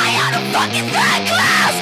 I out of fucking third class